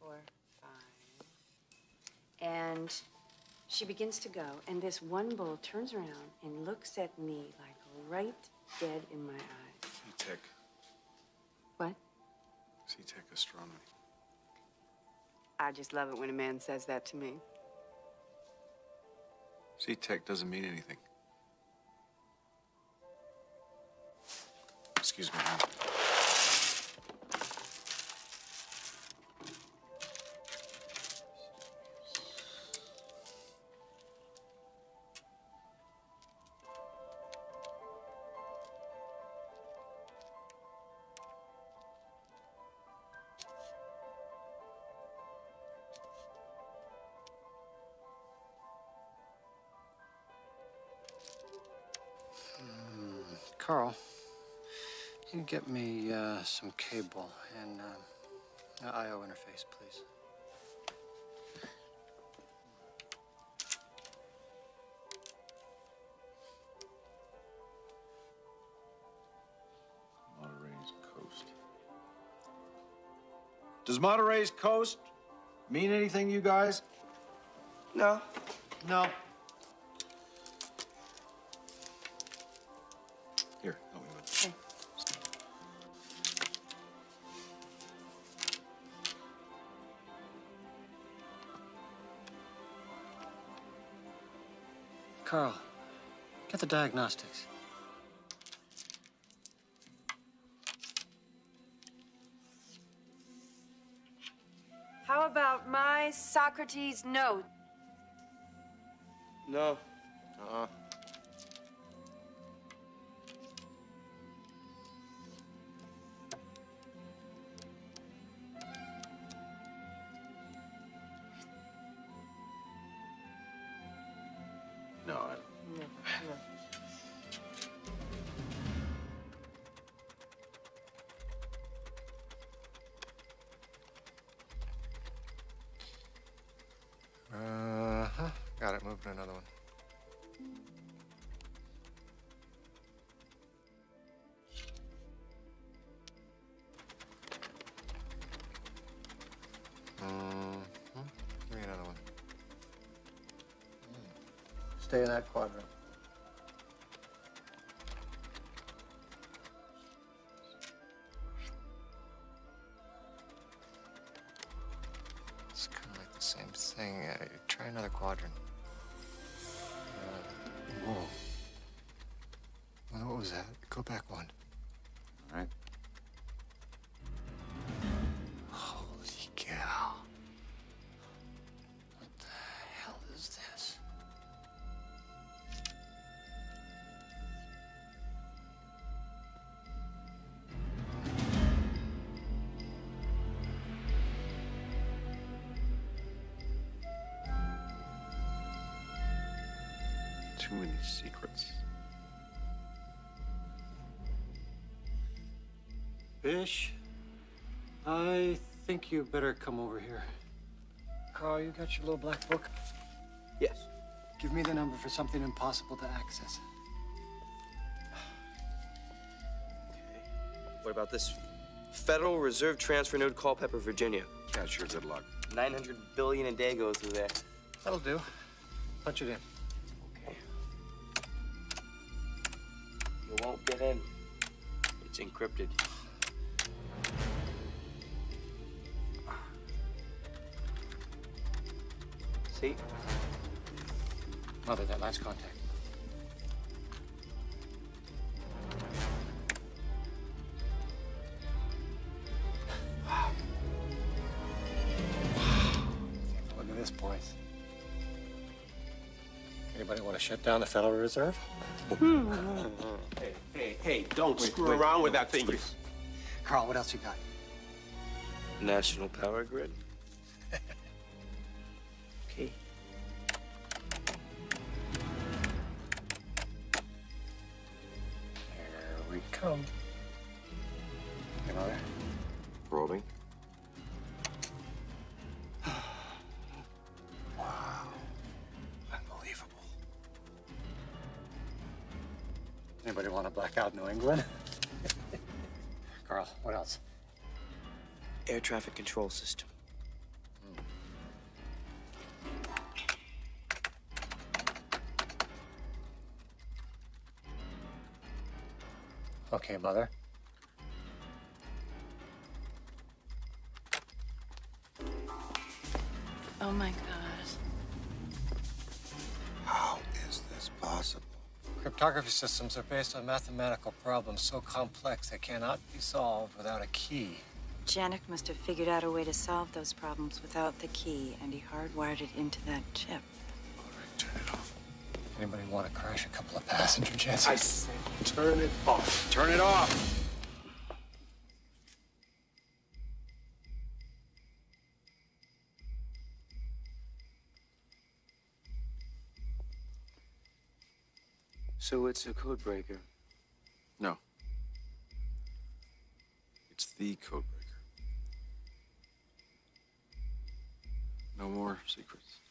four, five. And she begins to go, and this one bull turns around and looks at me like right dead in my eyes. Setec. What? Setec astronomy. I just love it when a man says that to me. Setec doesn't mean anything. Excuse me, ma'am. Carl, you get me uh, some cable and uh, I/O interface, please. Monterey's coast. Does Monterey's coast mean anything, to you guys? No. No. Here, help me with Okay. Carl, get the diagnostics. How about my Socrates note? No. Uh-uh. No, I. Uh huh. Got it. Move to another one. Stay in that quadrant. It's kind of like the same thing. Uh, try another quadrant. Uh, whoa. What was that? Go back one. Too many secrets. Bish, I think you better come over here. Carl, you got your little black book? Yes. Give me the number for something impossible to access. What about this Federal Reserve Transfer Node Culpeper, Virginia? Yeah, sure, good luck. 900 billion a day goes through there. That'll do. Punch it in. You won't get in. It's encrypted. See? Mother, that last contact. Anybody want to shut down the Federal Reserve? Hmm. Hey, hey, hey, don't screw around with that thing. Carl, what else you got? National Power Grid. okay. Here we come. You Anybody want to black out New England? Carl, what else? Air traffic control system. Hmm. Okay, Mother. Oh my God. Cryptography systems are based on mathematical problems so complex they cannot be solved without a key. Janek must have figured out a way to solve those problems without the key, and he hardwired it into that chip. All right, turn it off. Anybody want to crash a couple of passenger jets? I said, turn it off. Turn it off! So it's a code breaker. No. It's the codebreaker. No more secrets.